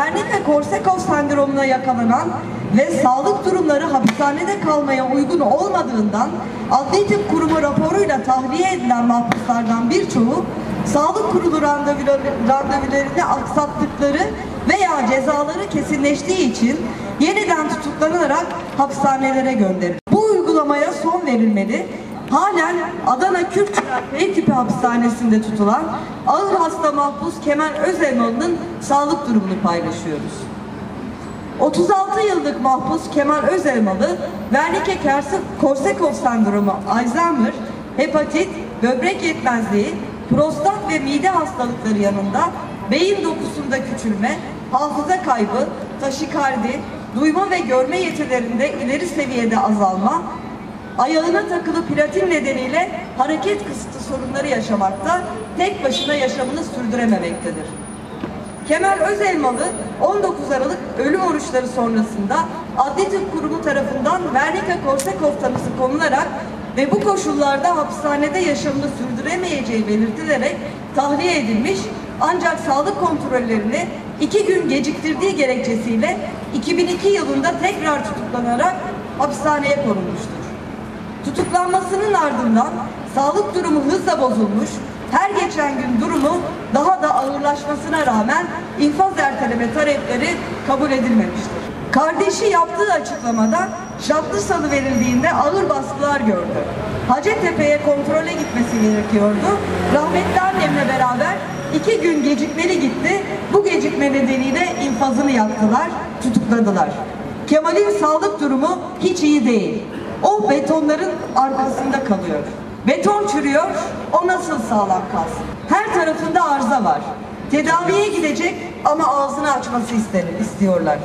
Wernicke Korsekov sendromuna yakalanan ve sağlık durumları hapishanede kalmaya uygun olmadığından Adli Tıp Kurumu raporuyla tahliye edilen mahpuslardan birçoğu sağlık kurulu randevuları, randevularını aksattıkları veya cezaları kesinleştiği için yeniden tutuklanarak hapishanelere gönderilir. Bu uygulamaya son verilmeli. Halen Adana Kürtçüler F tipi hapishanesinde tutulan ağır hasta mahpus Kemal Özelmalı'nın sağlık durumunu paylaşıyoruz. 36 yıllık mahpus Kemal Özelmalı, Wernicke Korsekov sendromu, Alzheimer, hepatit, böbrek yetmezliği, prostat ve mide hastalıkları yanında beyin dokusunda küçülme, hafıza kaybı, taşikardi, duyma ve görme yetilerinde ileri seviyede azalma, ayağına takılı platin nedeniyle hareket kısıtı sorunları yaşamakta, tek başına yaşamını sürdürememektedir. Kemal Özelmalı 19 Aralık ölüm oruçları sonrasında Adli Tıp Kurumu tarafından Wernicke Korsekov tanısı konularak ve bu koşullarda hapishanede yaşamını sürdüremeyeceği belirtilerek tahliye edilmiş ancak sağlık kontrollerini iki gün geciktirdiği gerekçesiyle 2002 yılında tekrar tutuklanarak hapishaneye konulmuştur. Tutuklanmasının ardından sağlık durumu hızla bozulmuş, her geçen gün durumu daha da ağırlaşmasına rağmen infaz erteleme talepleri kabul edilmemiştir. Kardeşi yaptığı açıklamada şartlı salı verildiğinde ağır baskılar gördü. Hacettepe'ye kontrole gitmesi gerekiyordu. Rahmetli annemle beraber iki gün gecikmeli gitti. Bu gecikme nedeniyle infazını yaktılar, tutukladılar. Kemal'in sağlık durumu hiç iyi değil. O betonların arkasında kalıyor. Beton çürüyor, o nasıl sağlam kalsın? Her tarafında arıza var. Tedaviye gidecek ama ağzını açması isterim, istiyorlar.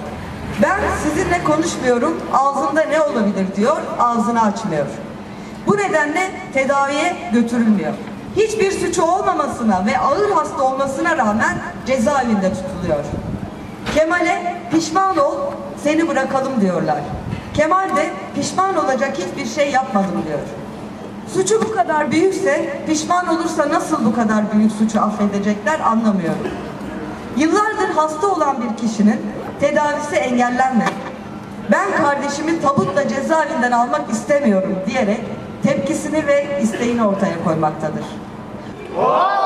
Ben sizinle konuşmuyorum, ağzında ne olabilir diyor, ağzını açmıyor. Bu nedenle tedaviye götürülmüyor. Hiçbir suçu olmamasına ve ağır hasta olmasına rağmen cezaevinde tutuluyor. Kemal'e pişman ol, seni bırakalım diyorlar. Kemal de pişman olacak hiçbir şey yapmadım diyor. Suçu bu kadar büyükse pişman olursa nasıl bu kadar büyük suçu affedecekler anlamıyorum. Yıllardır hasta olan bir kişinin tedavisi engellenmedi. Ben kardeşimi tabutla cezaevinden almak istemiyorum diyerek tepkisini ve isteğini ortaya koymaktadır. Vay!